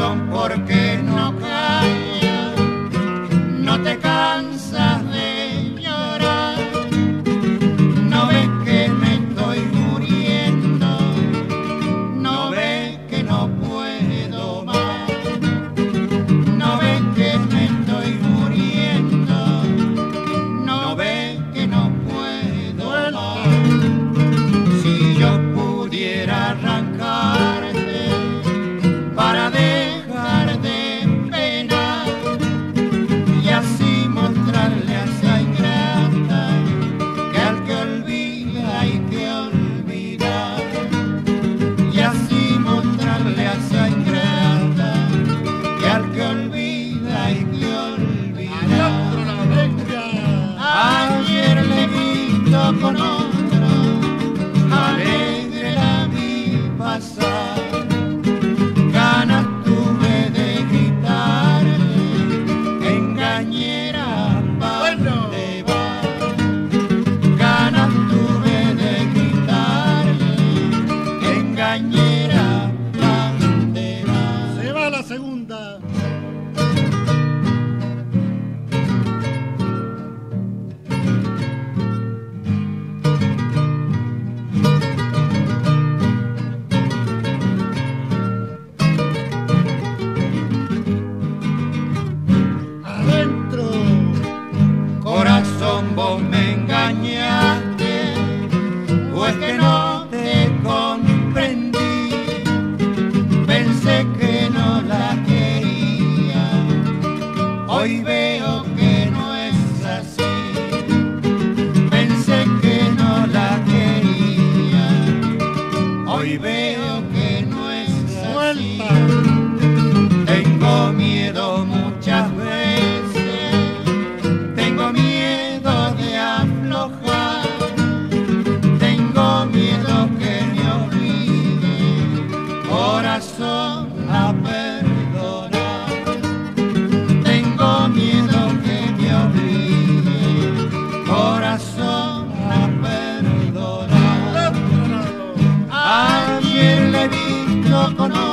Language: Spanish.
razón por qué no callas, no te cantas. con alegre la vi pasar. Ganas tuve de gritarle, engañera, para va. Ganas tuve de gritarle, engañera, para va. Se va la segunda. Hoy veo que no es así. のこの